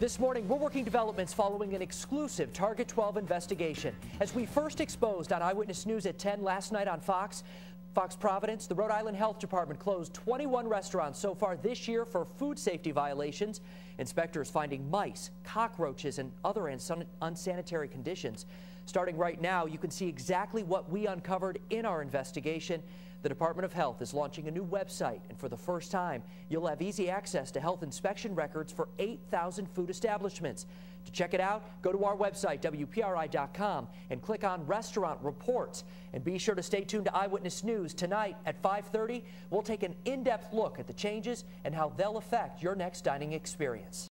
This morning, we're working developments following an exclusive Target 12 investigation. As we first exposed on Eyewitness News at 10 last night on Fox, Fox Providence, the Rhode Island Health Department closed 21 restaurants so far this year for food safety violations. Inspectors finding mice, cockroaches, and other unsanitary conditions. Starting right now, you can see exactly what we uncovered in our investigation. The Department of Health is launching a new website, and for the first time, you'll have easy access to health inspection records for 8,000 food establishments. To check it out, go to our website, WPRI.com, and click on Restaurant Reports. And be sure to stay tuned to Eyewitness News. Tonight at 5.30, we'll take an in-depth look at the changes and how they'll affect your next dining experience.